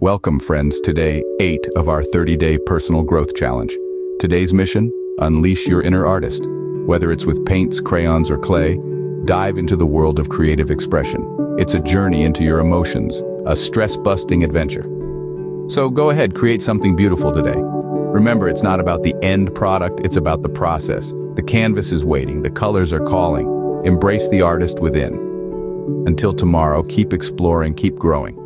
Welcome, friends, to day 8 of our 30-day personal growth challenge. Today's mission? Unleash your inner artist. Whether it's with paints, crayons, or clay, dive into the world of creative expression. It's a journey into your emotions, a stress-busting adventure. So go ahead, create something beautiful today. Remember, it's not about the end product, it's about the process. The canvas is waiting, the colors are calling. Embrace the artist within. Until tomorrow, keep exploring, keep growing.